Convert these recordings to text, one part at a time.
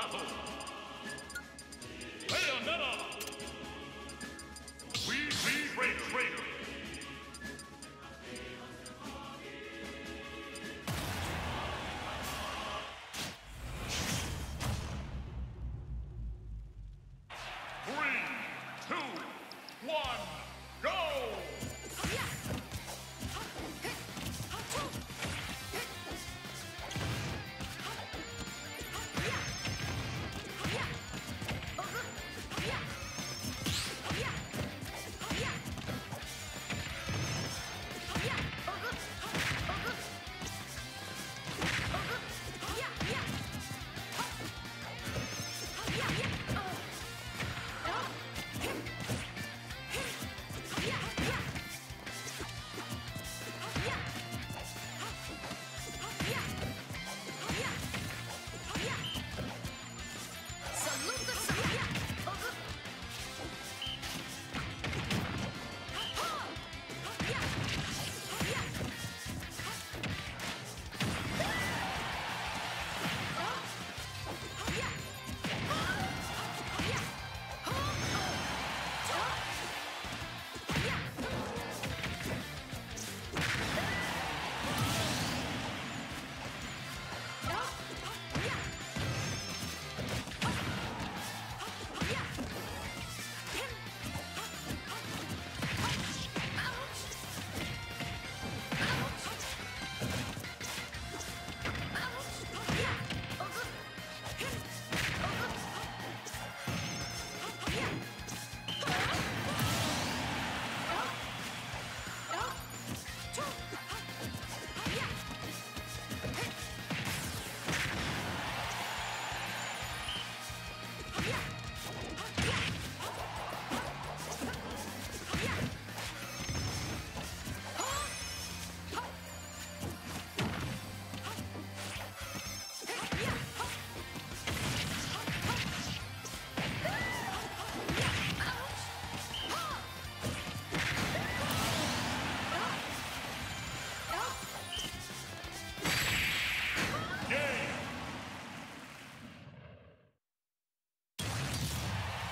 battle. Bayonetta! Wii Fit Trainer. Raider. Three, two, one, go!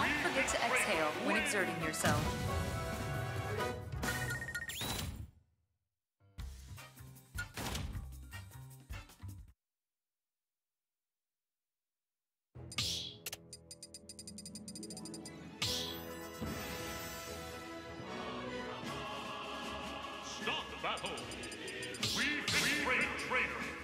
Don't forget to exhale when exerting yourself. Stop battle. Wii Fit Trainer. Raider.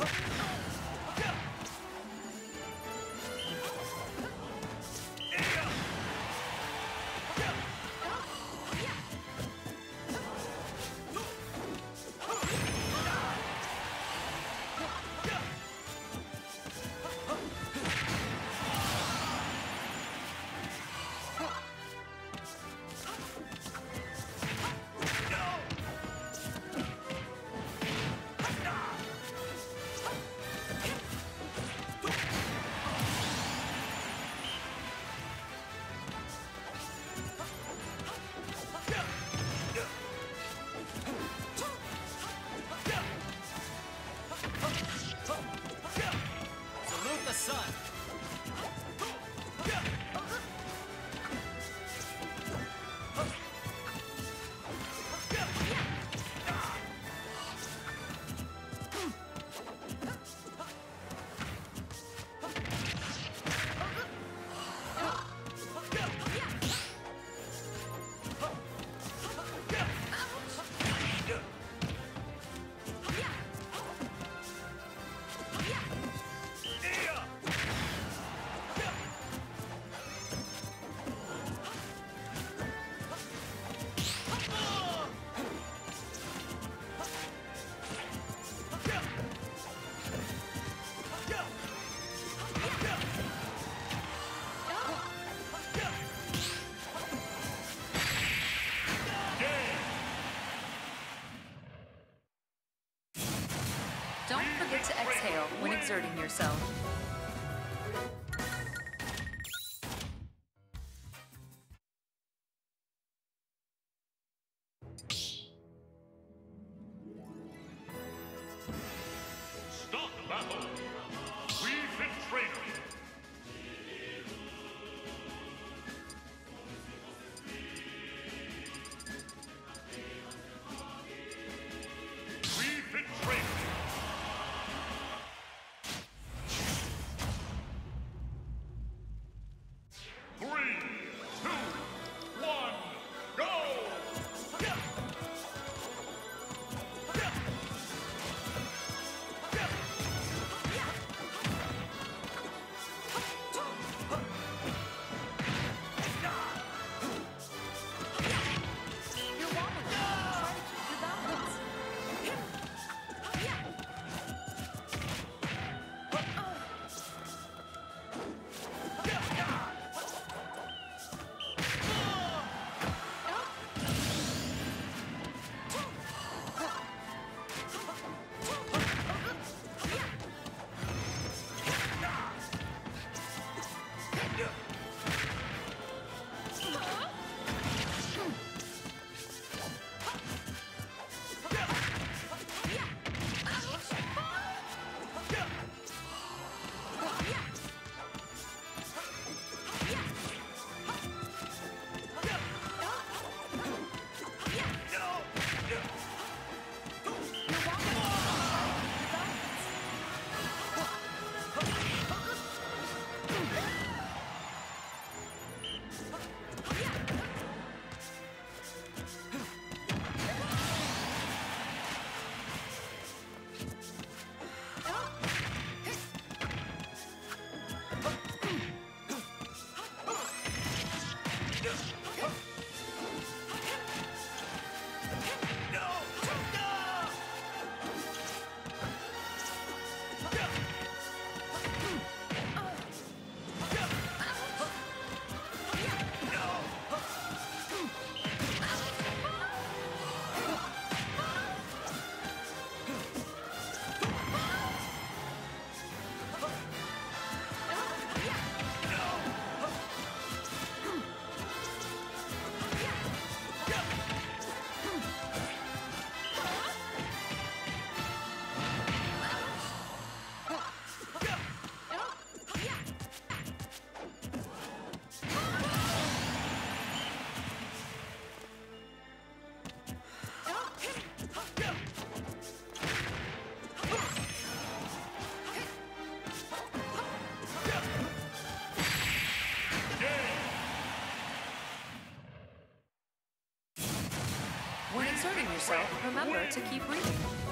Huh. Exerting yourself. Remember to keep breathing.